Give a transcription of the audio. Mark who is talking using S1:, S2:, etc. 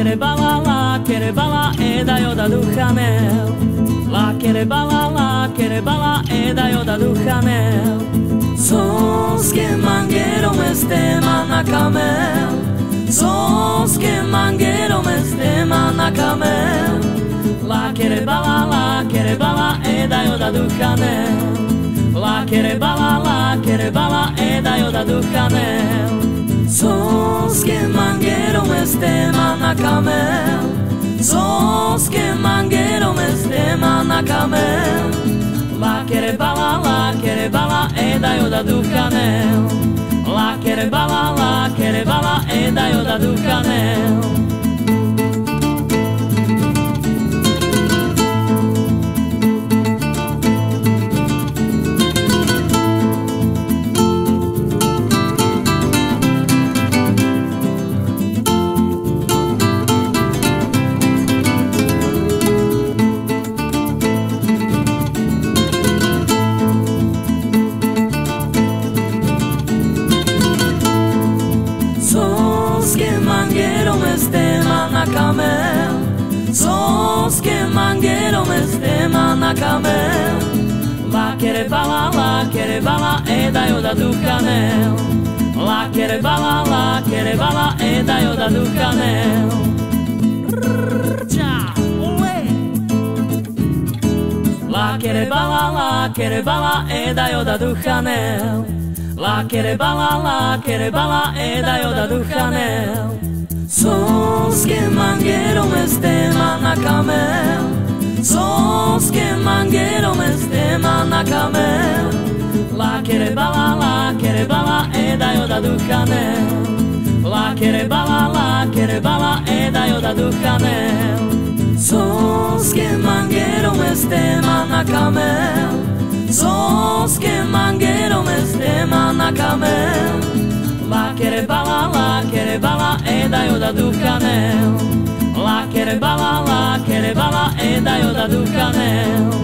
S1: kere bala la kere bala e da da duchanel La kere bala la kere bala e da yo da duchanel Sos que manguero me estema na camel Sos que manguero me estema na camel La kere bala la kere bala e da yo da duchanel La kere bala la kere bala e da yo da manguero me estema na camel Sos que manguero me estema na camel La kere bala la bala e da yo da duchanel La kere bala Sos que manguero me estema na camel La kere bala, la kere bala e da yo da du canel La kere bala, la kere bala e da yo da du canel La kere bala, la kere bala e da yo da du canel La kere bala, la kere bala e da yo da du canel Sos que manguero me estema na camel Sos que manguero me estema na camel La kere bala, la kere bala e da yo da du canel La kere bala, la kere bala e da yo da du canel Sos que manguero me estema na camel Sos que manguero me estema na camel La bala, la kere bala e da yo da du canel La bala, la kere bala e da yo da du canel